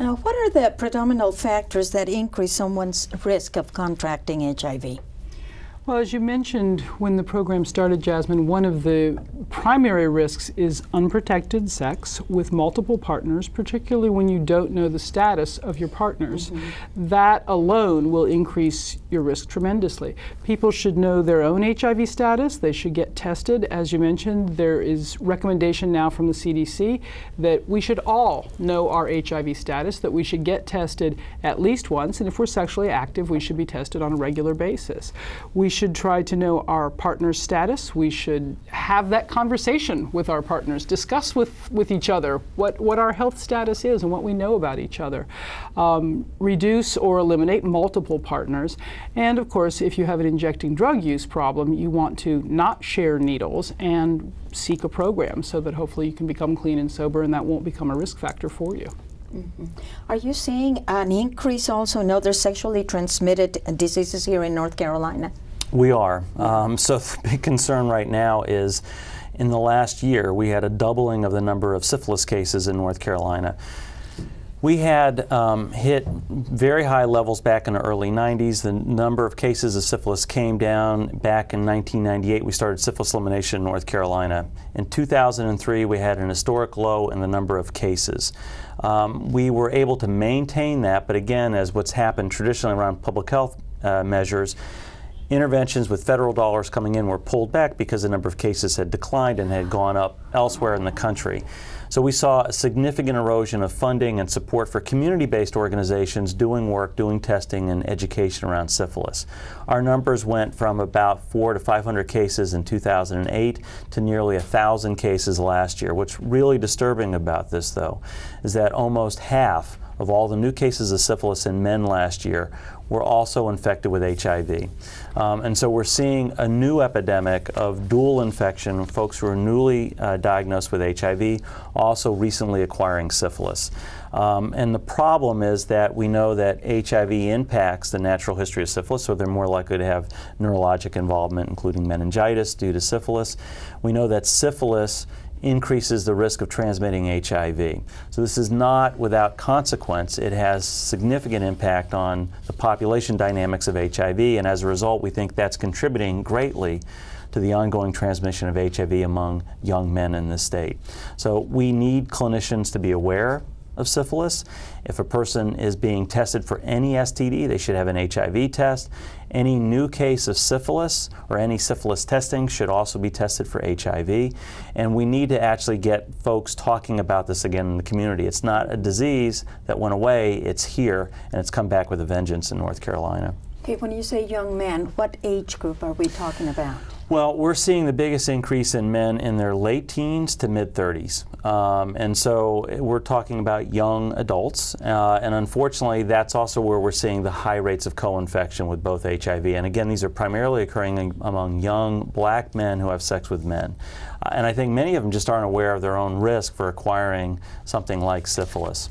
Now, what are the predominant factors that increase someone's risk of contracting HIV? Well, as you mentioned when the program started, Jasmine, one of the primary risks is unprotected sex with multiple partners, particularly when you don't know the status of your partners. Mm-hmm. That alone will increase your risk tremendously. People should know their own HIV status. They should get tested. As you mentioned, there is recommendation now from the CDC that we should all know our HIV status, that we should get tested at least once, and if we're sexually active, we should be tested on a regular basis. We should try to know our partner's status. We should have that conversation with our partners, discuss with, with each other what, what our health status is and what we know about each other. Um, reduce or eliminate multiple partners. And of course, if you have an injecting drug use problem, you want to not share needles and seek a program so that hopefully you can become clean and sober and that won't become a risk factor for you. Mm -hmm. Are you seeing an increase also in other sexually transmitted diseases here in North Carolina? We are. Um, so the big concern right now is in the last year, we had a doubling of the number of syphilis cases in North Carolina. We had um, hit very high levels back in the early 90s. The number of cases of syphilis came down back in 1998. We started syphilis elimination in North Carolina. In 2003, we had an historic low in the number of cases. Um, we were able to maintain that, but again, as what's happened traditionally around public health uh, measures, interventions with federal dollars coming in were pulled back because the number of cases had declined and had gone up elsewhere in the country. So we saw a significant erosion of funding and support for community-based organizations doing work, doing testing and education around syphilis. Our numbers went from about four to 500 cases in 2008 to nearly 1,000 cases last year. What's really disturbing about this, though, is that almost half of all the new cases of syphilis in men last year were also infected with HIV. Um, and so we're seeing a new epidemic of dual infection, folks who are newly uh, diagnosed with HIV, also recently acquiring syphilis. Um, and the problem is that we know that HIV impacts the natural history of syphilis, so they're more likely to have neurologic involvement, including meningitis due to syphilis. We know that syphilis increases the risk of transmitting HIV. So this is not without consequence. It has significant impact on the population dynamics of HIV, and as a result, we think that's contributing greatly to the ongoing transmission of HIV among young men in the state. So we need clinicians to be aware of syphilis. If a person is being tested for any STD, they should have an HIV test. Any new case of syphilis or any syphilis testing should also be tested for HIV. And we need to actually get folks talking about this again in the community. It's not a disease that went away, it's here, and it's come back with a vengeance in North Carolina. Okay, when you say young men, what age group are we talking about? Well, we're seeing the biggest increase in men in their late teens to mid 30s. Um, and so we're talking about young adults. Uh, and unfortunately, that's also where we're seeing the high rates of co infection with both HIV. And again, these are primarily occurring among young black men who have sex with men. Uh, and I think many of them just aren't aware of their own risk for acquiring something like syphilis.